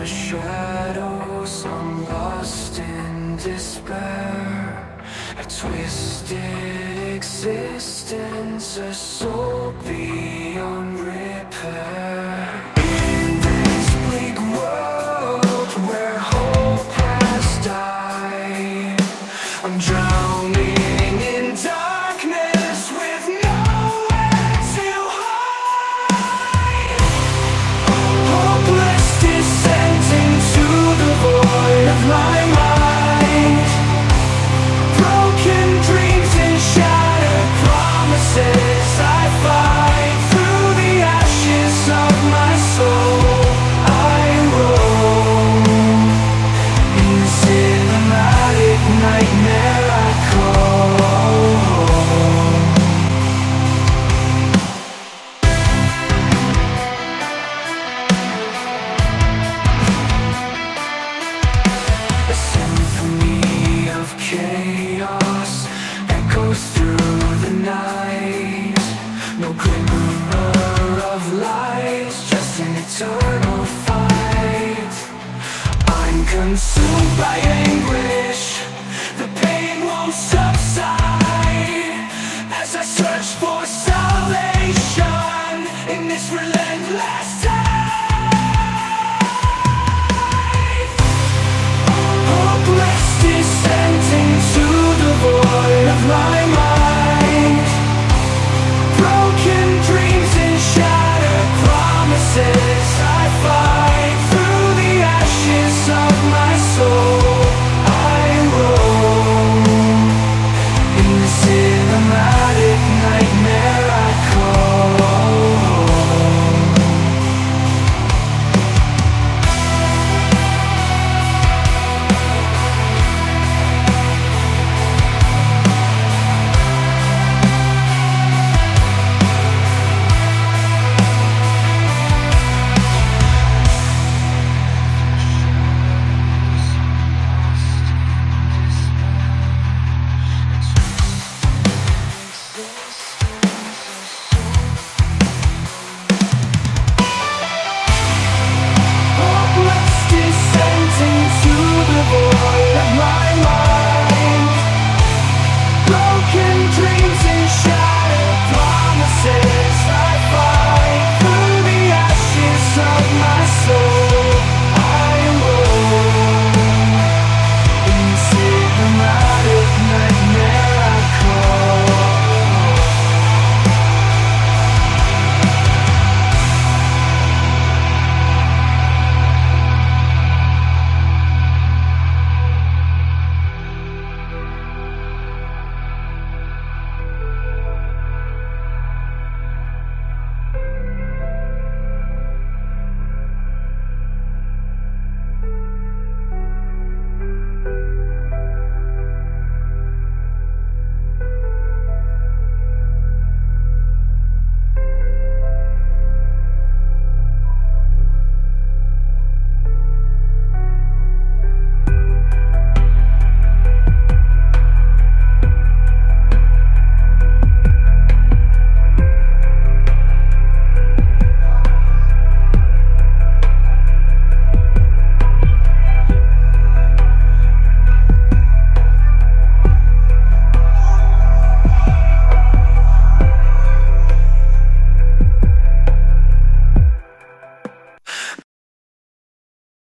the shadows, I'm lost in despair. A twisted existence, a soul beyond repair. In this bleak world where hope has died, I'm eternal fight. I'm consumed by anguish. The pain won't subside as I search for salvation in this relentless